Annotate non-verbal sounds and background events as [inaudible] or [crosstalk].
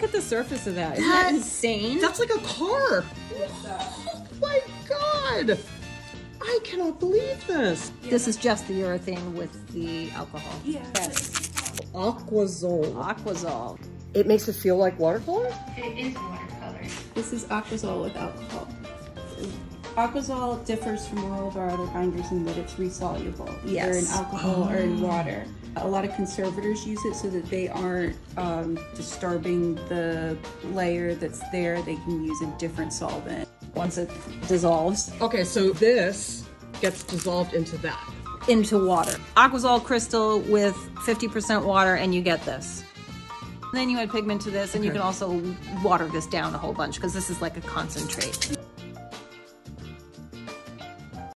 look at the surface of that. Isn't that That- insane? That's like a car. Oh [gasps] my god. I cannot believe this. This is just the urethane with the alcohol. Yeah. Yes. Aquazole. Aquazol. It makes it feel like watercolor? It is watercolor. This is Aquazol with alcohol. Aquazol differs from all of our other binders in that it's resoluble, either Yes. in alcohol or in water. A lot of conservators use it so that they aren't um, disturbing the layer that's there. They can use a different solvent. Once it dissolves Okay, so this gets dissolved into that. into water. Aquazol crystal with 50% water and you get this. Then you add pigment to this and you can also water this down a whole bunch because this is like a concentrate.